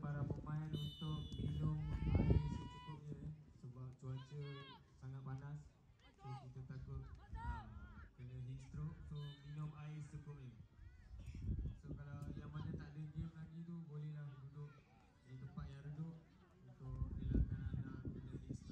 para pemain untuk minum air secukupnya eh. sebab cuaca sangat panas. So kita takut uh, kena heat stroke. So minum air secukupnya. So kalau yang mana tak ada game lagi tu bolehlah duduk di tempat yang redup untuk elakkan anda kena heat stroke.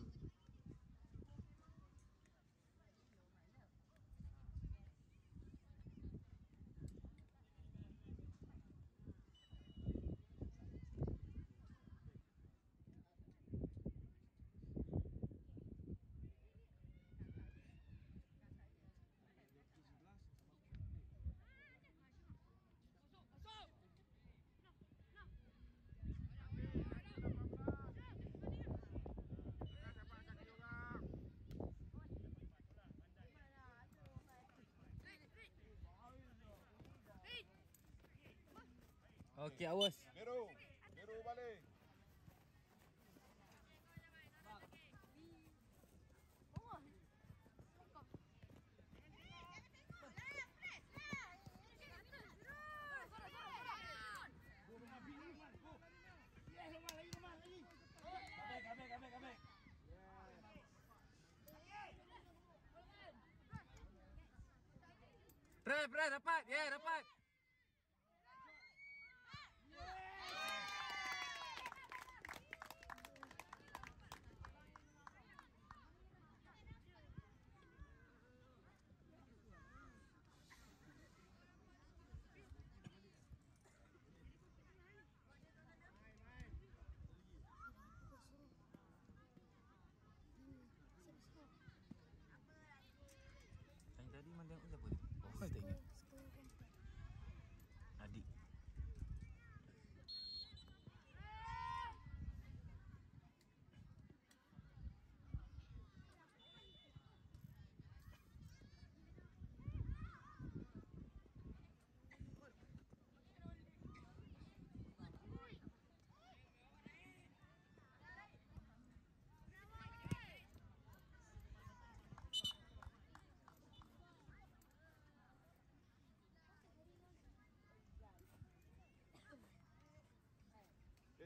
Okey, awas. Biru. Biru balik. Pres, pres, dapat. Ya, yeah, dapat.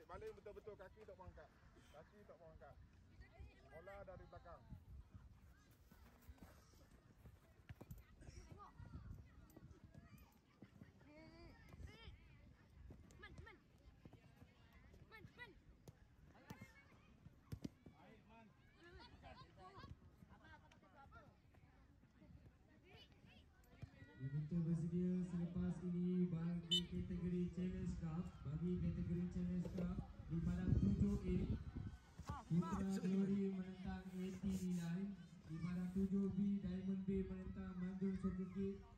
Balik betul-betul kaki tak mau angkat. Kaki tak mau angkat. Bola dari belakang. Kita bersedia selepas ini bagi kategori Challenge Cup Bagi kategori Challenge Cup di padang 7A Putra Glory menentang AT9 Di padang 7B Diamond B menentang Manjung Soccer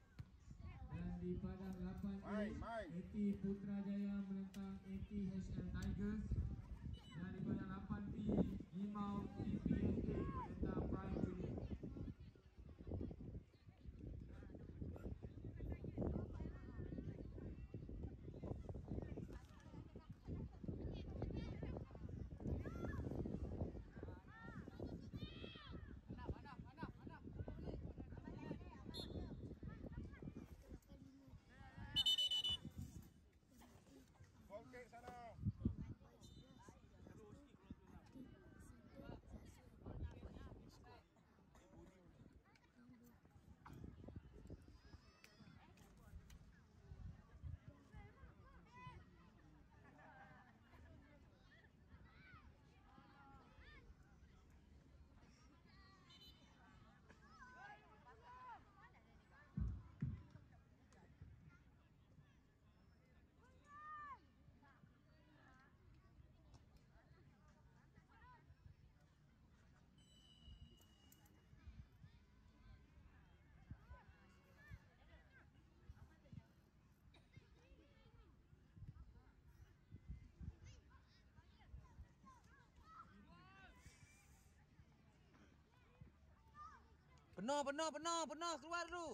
Penuh, penuh, penuh, penuh. Keluar dulu.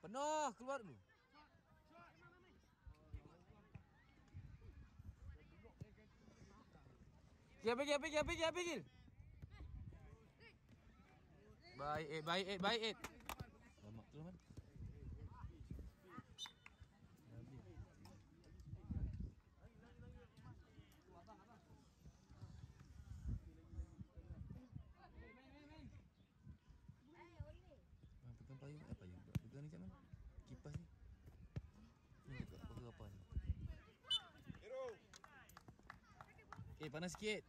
Penuh, keluar dulu. Pergi, pergi, pergi, pergi, pergi. Baik, eh, baik, eh, baik, eh. Eh panas sikit.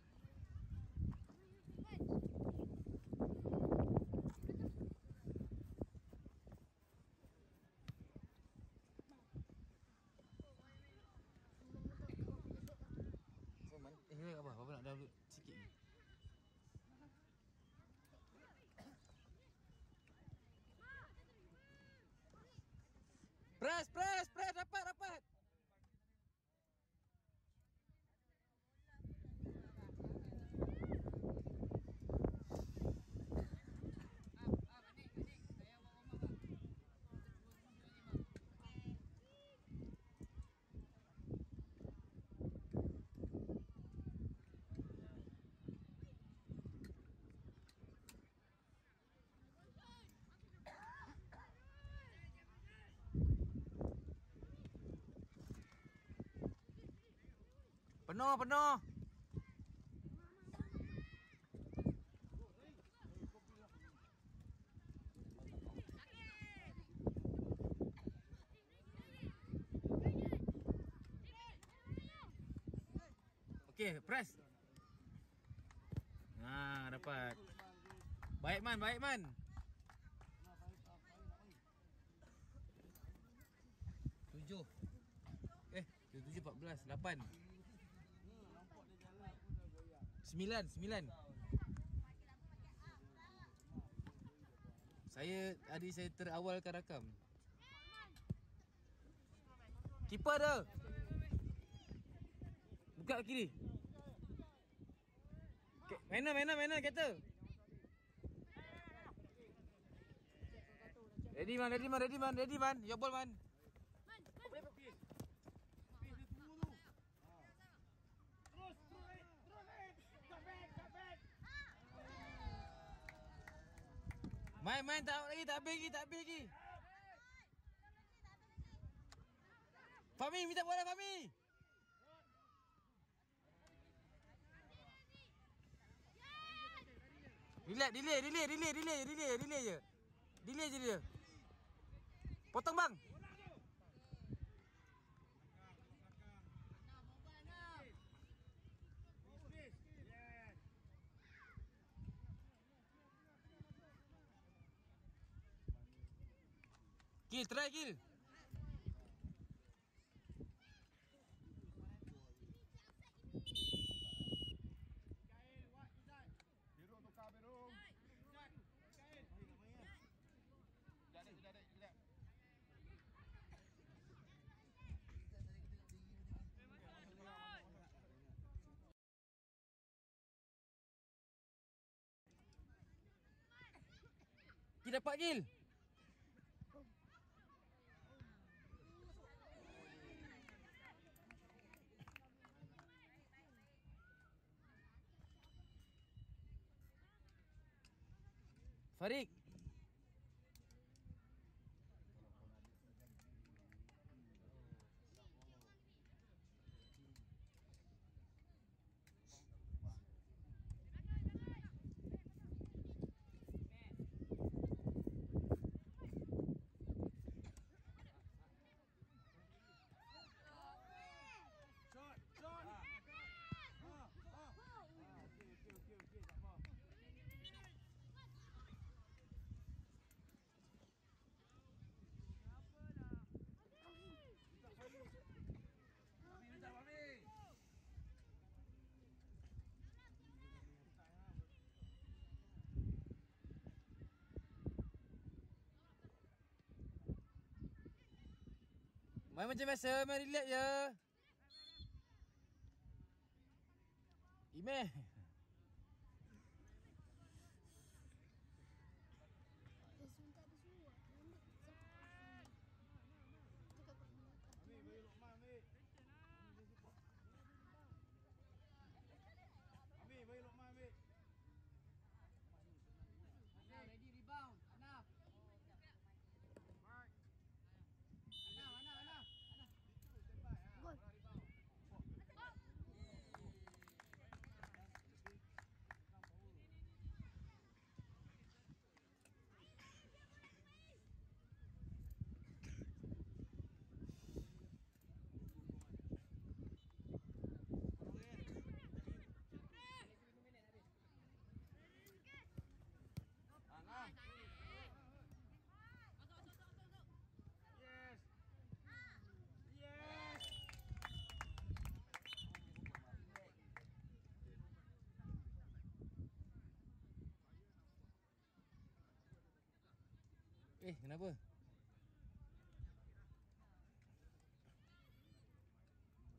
Oh, man. Eh, eh, apa? Apa nak download sikit ni? Press, press, press, dapat, dapat. Penuh, penuh. Okey, press. Ha, dapat. Baik man, baik man. Tujuh. Eh, tujuh empat belas, lapan. Sembilan, sembilan. Saya adik saya terawalkan rakam. Keeper ada. Buka kiri. Ke- Mana mana mana kata. Ready man, ready man, ready man, ready man. Your ball man. Main main tak lagi, tak habis lagi, tak habis lagi. Fahmi minta bola Fahmi. Relax, delay, delay, delay, delay, delay, delay je. Delay je dia. Potong bang. Kill, try kill. Kill dapat kill. Farik! Main macam biasa, main relax je. Imeh. Eh, kenapa?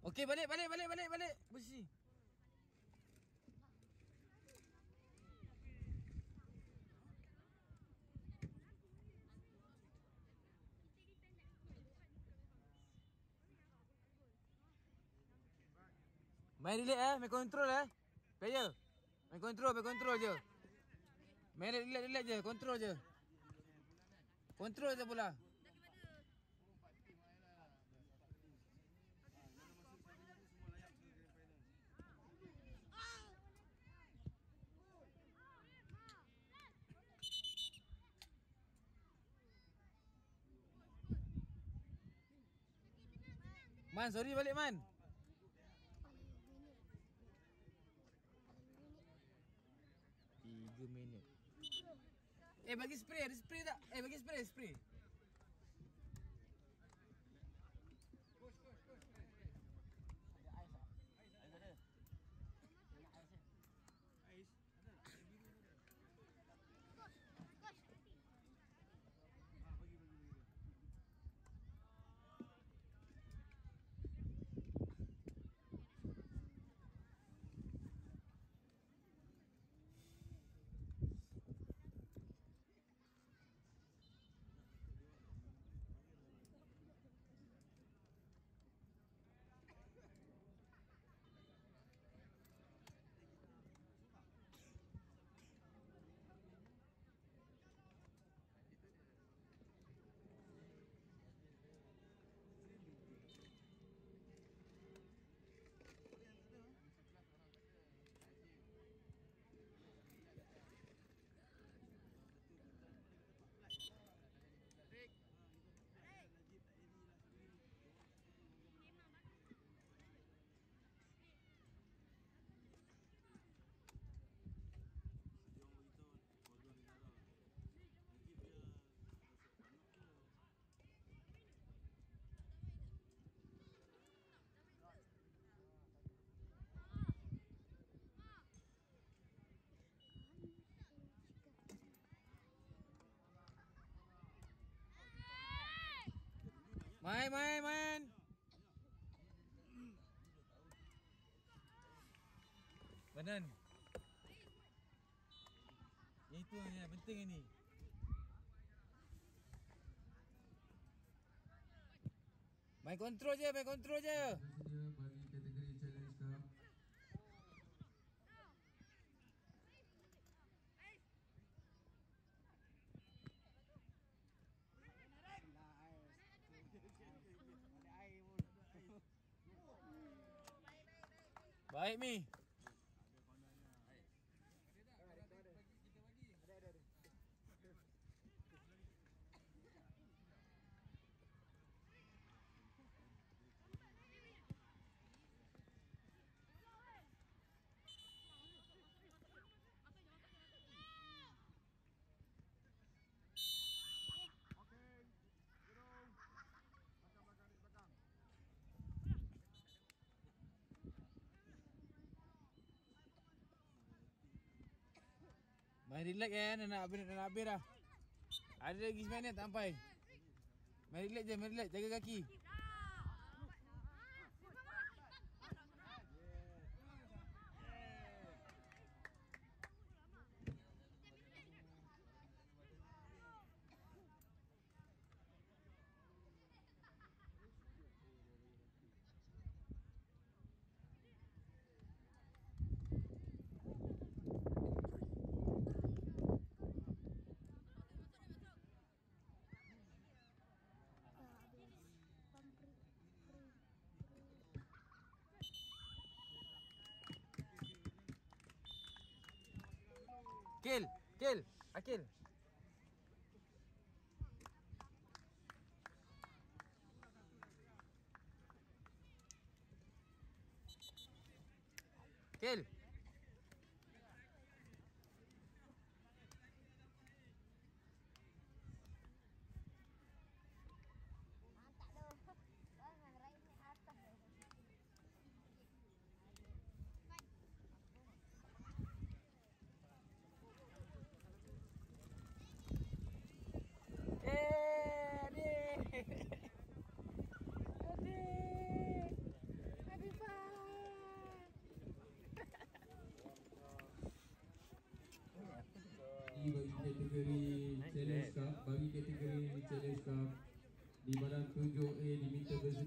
Okey, balik, balik, balik, balik, balik. Bersih. Main relax eh, main control eh. Player. Main control, main control je. Main relax, relax je, control je. Control je bola. Man, sorry balik Man. Eh bagi spray, ada spray tak? Eh bagi Main, main, main. Banan. Yang itu yang penting ini. Main kontrol je, main kontrol je. Bersedia bagi kategori challenge cup. Baik Mi. Main relax kan, dah nak habis, dah nak habis dah. Ada lagi seminit tak sampai. Main relax je, main relax, jaga kaki. Kill, kill, Akil. Kill. Eh, kategori Challenge Cup Bagi kategori Challenge Cup Di badan 7A diminta bersedia